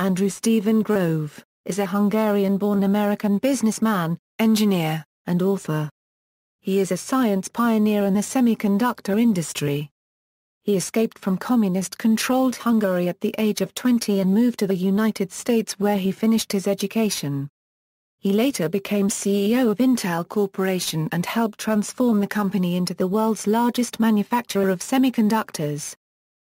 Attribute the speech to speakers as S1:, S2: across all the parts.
S1: Andrew Stephen Grove, is a Hungarian-born American businessman, engineer, and author. He is a science pioneer in the semiconductor industry. He escaped from communist-controlled Hungary at the age of 20 and moved to the United States where he finished his education. He later became CEO of Intel Corporation and helped transform the company into the world's largest manufacturer of semiconductors.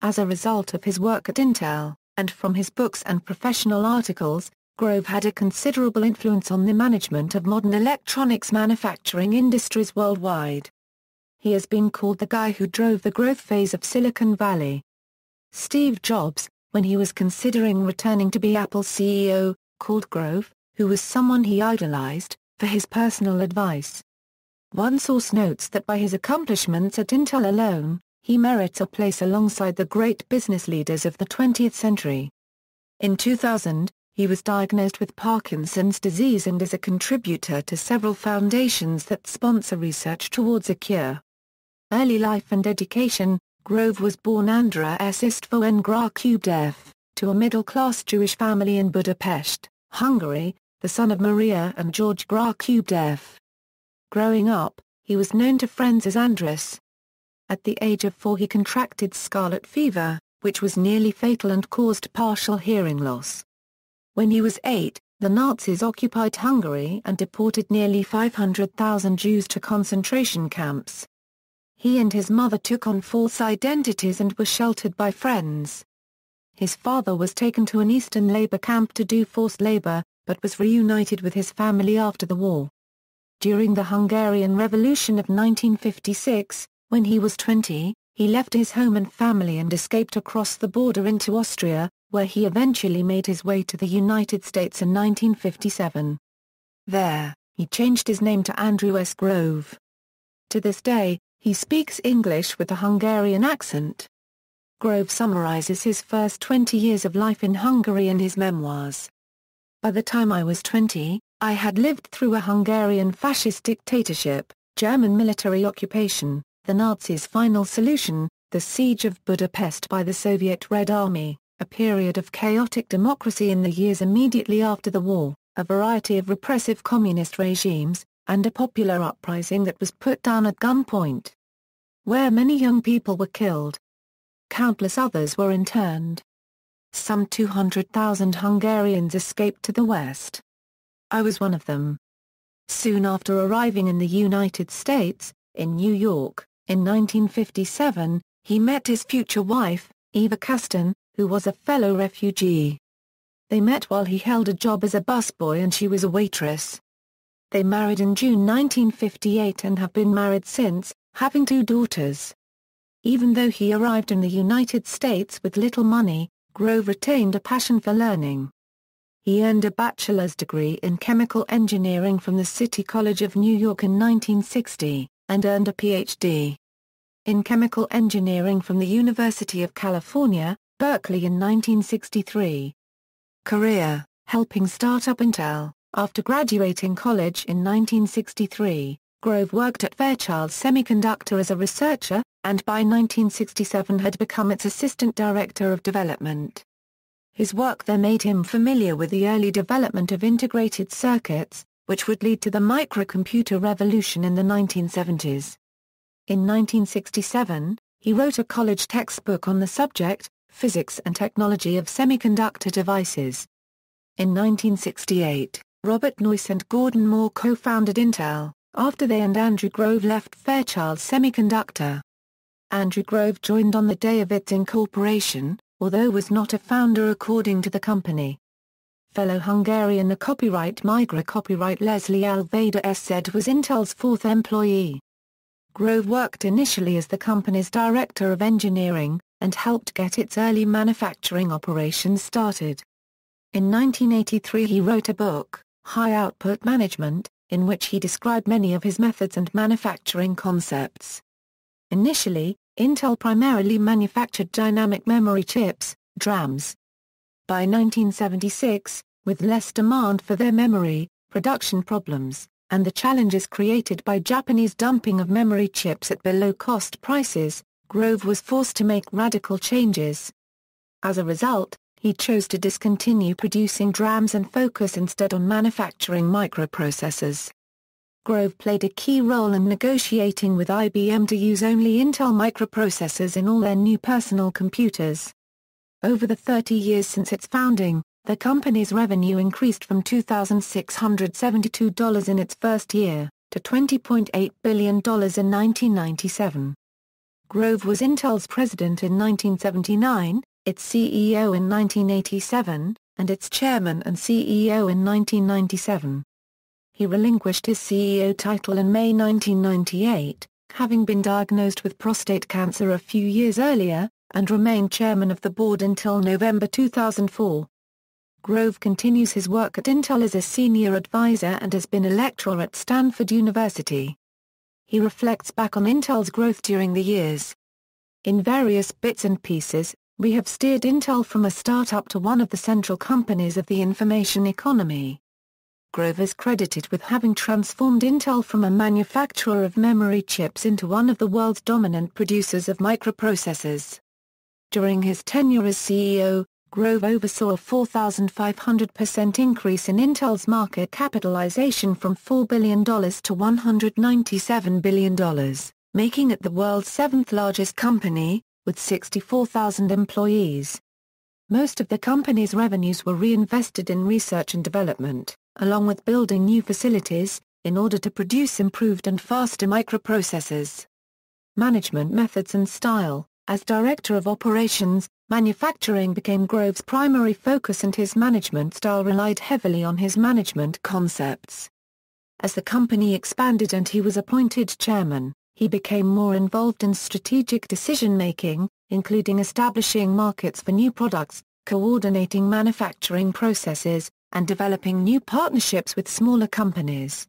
S1: As a result of his work at Intel, and from his books and professional articles, Grove had a considerable influence on the management of modern electronics manufacturing industries worldwide. He has been called the guy who drove the growth phase of Silicon Valley. Steve Jobs, when he was considering returning to be Apple's CEO, called Grove, who was someone he idolized, for his personal advice. One source notes that by his accomplishments at Intel alone, he merits a place alongside the great business leaders of the 20th century. In 2000, he was diagnosed with Parkinson's disease and is a contributor to several foundations that sponsor research towards a cure. Early life and education, Grove was born Andra Gracubdev, to a middle-class Jewish family in Budapest, Hungary, the son of Maria and George Gracubdev. Growing up, he was known to friends as Andras. At the age of four he contracted scarlet fever, which was nearly fatal and caused partial hearing loss. When he was eight, the Nazis occupied Hungary and deported nearly 500,000 Jews to concentration camps. He and his mother took on false identities and were sheltered by friends. His father was taken to an eastern labor camp to do forced labor, but was reunited with his family after the war. During the Hungarian Revolution of 1956, when he was 20, he left his home and family and escaped across the border into Austria, where he eventually made his way to the United States in 1957. There, he changed his name to Andrew S. Grove. To this day, he speaks English with a Hungarian accent. Grove summarizes his first 20 years of life in Hungary in his memoirs. By the time I was 20, I had lived through a Hungarian fascist dictatorship, German military occupation, the Nazis' final solution, the siege of Budapest by the Soviet Red Army, a period of chaotic democracy in the years immediately after the war, a variety of repressive communist regimes, and a popular uprising that was put down at gunpoint. Where many young people were killed. Countless others were interned, some 200,000 Hungarians escaped to the west. I was one of them. Soon after arriving in the United States, in New York, in 1957, he met his future wife, Eva Kasten, who was a fellow refugee. They met while he held a job as a busboy and she was a waitress. They married in June 1958 and have been married since, having two daughters. Even though he arrived in the United States with little money, Grove retained a passion for learning. He earned a bachelor's degree in chemical engineering from the City College of New York in 1960, and earned a Ph.D. in chemical engineering from the University of California, Berkeley in 1963. Career, helping start up Intel. After graduating college in 1963, Grove worked at Fairchild Semiconductor as a researcher, and by 1967 had become its assistant director of development. His work there made him familiar with the early development of integrated circuits, which would lead to the microcomputer revolution in the 1970s. In 1967, he wrote a college textbook on the subject, Physics and Technology of Semiconductor Devices. In 1968, Robert Noyce and Gordon Moore co-founded Intel, after they and Andrew Grove left Fairchild Semiconductor. Andrew Grove joined on the day of its incorporation, although was not a founder according to the company. Fellow Hungarian the copyright migra copyright Leslie L. Vadász was Intel's fourth employee. Grove worked initially as the company's director of engineering, and helped get its early manufacturing operations started. In 1983 he wrote a book, High Output Management, in which he described many of his methods and manufacturing concepts. Initially, Intel primarily manufactured dynamic memory chips, DRAMs. By 1976, with less demand for their memory, production problems, and the challenges created by Japanese dumping of memory chips at below-cost prices, Grove was forced to make radical changes. As a result, he chose to discontinue producing DRAMs and focus instead on manufacturing microprocessors. Grove played a key role in negotiating with IBM to use only Intel microprocessors in all their new personal computers. Over the 30 years since its founding, the company's revenue increased from $2,672 in its first year, to $20.8 billion in 1997. Grove was Intel's president in 1979, its CEO in 1987, and its chairman and CEO in 1997. He relinquished his CEO title in May 1998, having been diagnosed with prostate cancer a few years earlier, and remained chairman of the board until November 2004. Grove continues his work at Intel as a senior advisor and has been a lecturer at Stanford University. He reflects back on Intel's growth during the years. In various bits and pieces, we have steered Intel from a startup to one of the central companies of the information economy. Grove is credited with having transformed Intel from a manufacturer of memory chips into one of the world's dominant producers of microprocessors. During his tenure as CEO, Grove oversaw a 4,500% increase in Intel's market capitalization from $4 billion to $197 billion, making it the world's seventh largest company, with 64,000 employees. Most of the company's revenues were reinvested in research and development along with building new facilities, in order to produce improved and faster microprocessors. Management methods and style As Director of Operations, manufacturing became Grove's primary focus and his management style relied heavily on his management concepts. As the company expanded and he was appointed chairman, he became more involved in strategic decision-making, including establishing markets for new products, coordinating manufacturing processes, and developing new partnerships with smaller companies.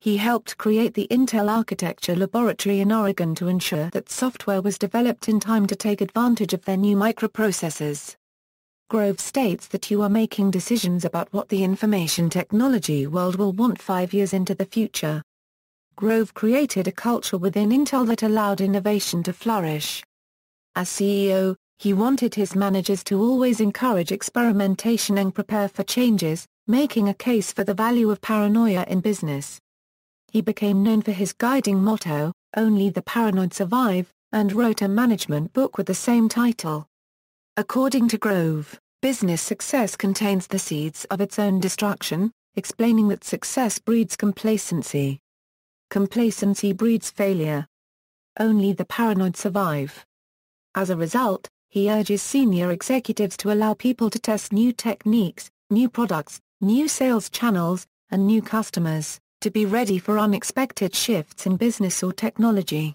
S1: He helped create the Intel Architecture Laboratory in Oregon to ensure that software was developed in time to take advantage of their new microprocessors. Grove states that you are making decisions about what the information technology world will want five years into the future. Grove created a culture within Intel that allowed innovation to flourish. As CEO, he wanted his managers to always encourage experimentation and prepare for changes, making a case for the value of paranoia in business. He became known for his guiding motto, Only the Paranoid Survive, and wrote a management book with the same title. According to Grove, business success contains the seeds of its own destruction, explaining that success breeds complacency. Complacency breeds failure. Only the paranoid survive. As a result, he urges senior executives to allow people to test new techniques, new products, new sales channels, and new customers, to be ready for unexpected shifts in business or technology.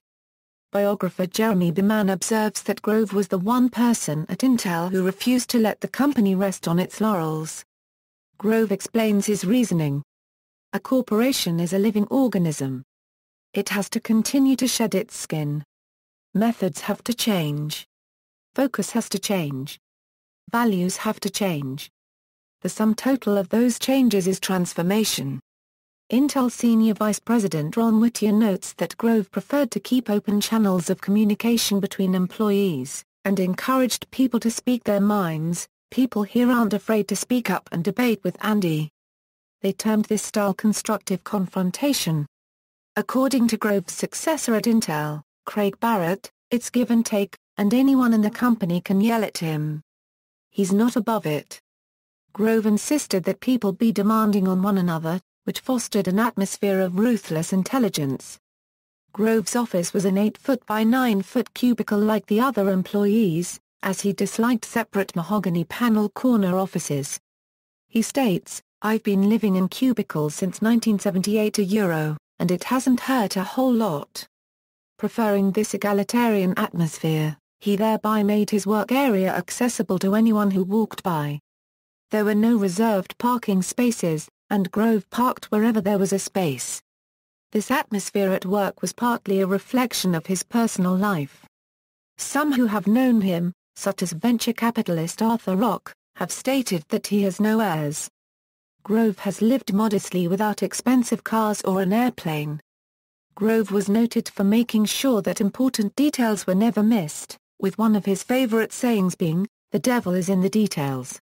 S1: Biographer Jeremy Byman observes that Grove was the one person at Intel who refused to let the company rest on its laurels. Grove explains his reasoning. A corporation is a living organism. It has to continue to shed its skin. Methods have to change. Focus has to change. Values have to change. The sum total of those changes is transformation. Intel Senior Vice President Ron Whittier notes that Grove preferred to keep open channels of communication between employees, and encouraged people to speak their minds. People here aren't afraid to speak up and debate with Andy. They termed this style constructive confrontation. According to Grove's successor at Intel, Craig Barrett, it's give and take, and anyone in the company can yell at him. He's not above it. Grove insisted that people be demanding on one another, which fostered an atmosphere of ruthless intelligence. Grove's office was an 8-foot by 9-foot cubicle like the other employees, as he disliked separate mahogany panel corner offices. He states, I've been living in cubicles since 1978 a euro, and it hasn't hurt a whole lot. Preferring this egalitarian atmosphere, he thereby made his work area accessible to anyone who walked by. There were no reserved parking spaces, and Grove parked wherever there was a space. This atmosphere at work was partly a reflection of his personal life. Some who have known him, such as venture capitalist Arthur Rock, have stated that he has no heirs. Grove has lived modestly without expensive cars or an airplane. Grove was noted for making sure that important details were never missed with one of his favorite sayings being, the devil is in the details.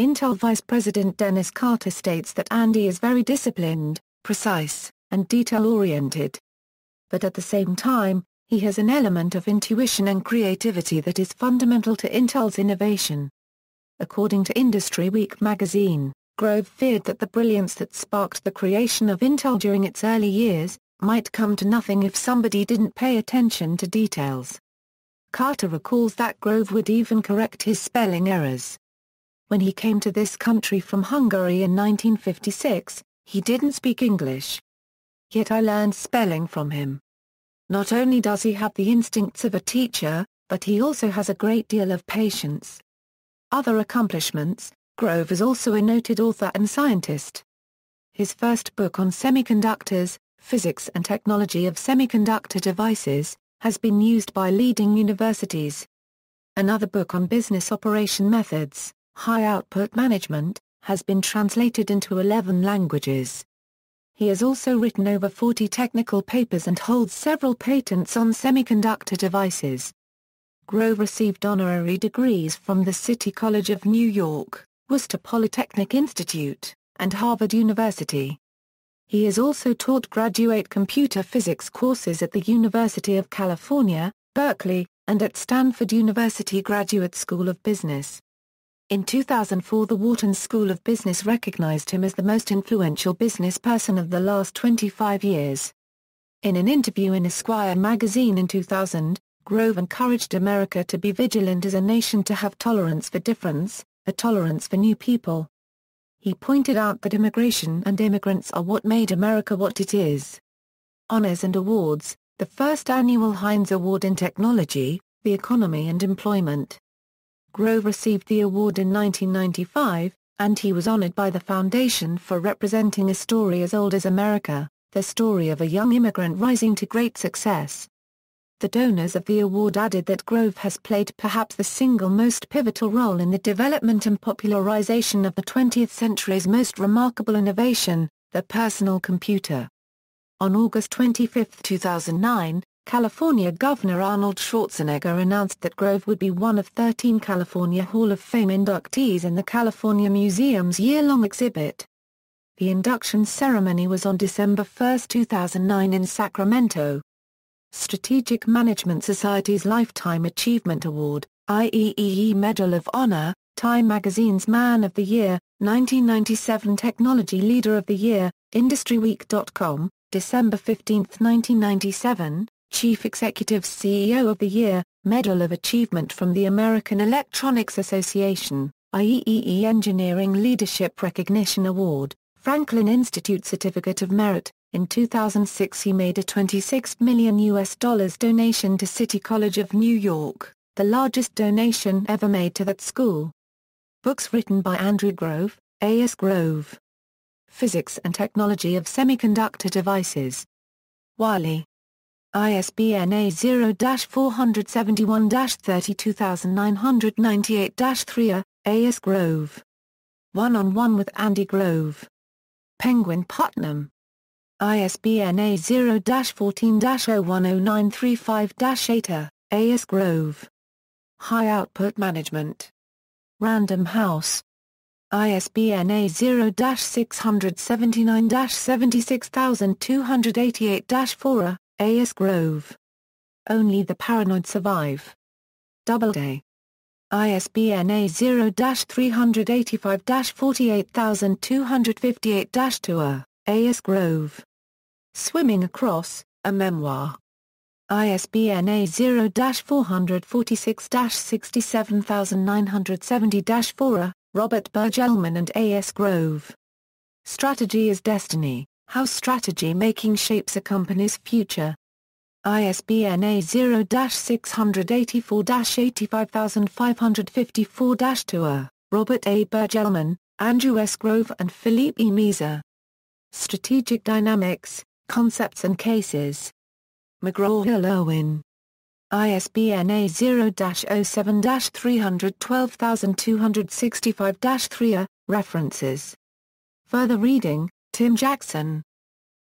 S1: Intel Vice President Dennis Carter states that Andy is very disciplined, precise, and detail-oriented. But at the same time, he has an element of intuition and creativity that is fundamental to Intel's innovation. According to Industry Week magazine, Grove feared that the brilliance that sparked the creation of Intel during its early years, might come to nothing if somebody didn't pay attention to details. Carter recalls that Grove would even correct his spelling errors. When he came to this country from Hungary in 1956, he didn't speak English. Yet I learned spelling from him. Not only does he have the instincts of a teacher, but he also has a great deal of patience. Other accomplishments, Grove is also a noted author and scientist. His first book on semiconductors, Physics and Technology of Semiconductor Devices, has been used by leading universities. Another book on business operation methods, High Output Management, has been translated into 11 languages. He has also written over 40 technical papers and holds several patents on semiconductor devices. Grove received honorary degrees from the City College of New York. Worcester Polytechnic Institute, and Harvard University. He has also taught graduate computer physics courses at the University of California, Berkeley, and at Stanford University Graduate School of Business. In 2004 the Wharton School of Business recognized him as the most influential business person of the last 25 years. In an interview in Esquire magazine in 2000, Grove encouraged America to be vigilant as a nation to have tolerance for difference, a tolerance for new people. He pointed out that immigration and immigrants are what made America what it is. Honors and Awards, the first annual Heinz Award in Technology, the Economy and Employment. Grove received the award in 1995, and he was honored by the Foundation for representing a story as old as America, the story of a young immigrant rising to great success. The donors of the award added that Grove has played perhaps the single most pivotal role in the development and popularization of the 20th century's most remarkable innovation, the personal computer. On August 25, 2009, California Governor Arnold Schwarzenegger announced that Grove would be one of 13 California Hall of Fame inductees in the California Museum's year-long exhibit. The induction ceremony was on December 1, 2009 in Sacramento. Strategic Management Society's Lifetime Achievement Award, IEEE Medal of Honor, Time Magazine's Man of the Year, 1997 Technology Leader of the Year, IndustryWeek.com, December 15, 1997, Chief Executive CEO of the Year, Medal of Achievement from the American Electronics Association, IEEE Engineering Leadership Recognition Award, Franklin Institute Certificate of Merit, in 2006 he made a 26 million US dollars donation to City College of New York, the largest donation ever made to that school. Books written by Andrew Grove, A.S. Grove. Physics and Technology of Semiconductor Devices. Wiley. ISBN A0-471-32998-3 A.S. Grove. One-on-One with Andy Grove. Penguin Putnam. ISBN A0-14-010935-8 A.S. Grove. High Output Management. Random House. ISBN A0-679-76288-4 A.S. Grove. Only the Paranoid Survive. Doubleday. ISBN A0-385-48258-2 A.S. Grove. Swimming Across, a Memoir. ISBN A0-446-67970-4, Robert Burgelman and A.S. Grove. Strategy is Destiny, How Strategy Making Shapes a Company's Future. ISBN A0-684-85554-2, Robert A. Burgelman, Andrew S. Grove and Philippe E. Meza. Strategic Dynamics, Concepts and Cases. McGraw-Hill Irwin. ISBN A0-07-312265-3 References. Further reading, Tim Jackson.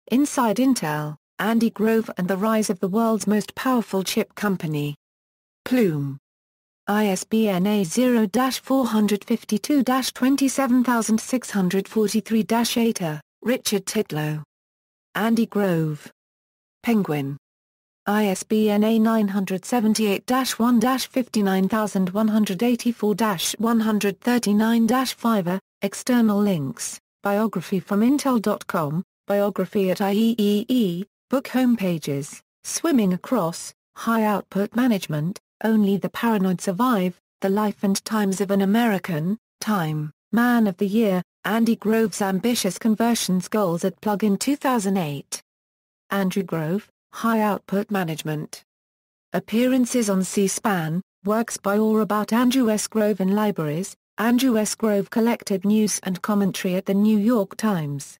S1: Inside Intel, Andy Grove and the Rise of the World's Most Powerful Chip Company. Plume. ISBN A0-452-27643-8. Richard Tedlow. Andy Grove. Penguin. ISBN A978-1-59184-139-5. External links, biography from Intel.com, biography at IEEE, book homepages, Swimming Across, High Output Management, Only the Paranoid Survive, The Life and Times of an American, Time, Man of the Year, Andy Grove's Ambitious Conversions Goals at Plug-in 2008. Andrew Grove, High Output Management. Appearances on C-SPAN, works by or about Andrew S. Grove in libraries, Andrew S. Grove collected news and commentary at the New York Times.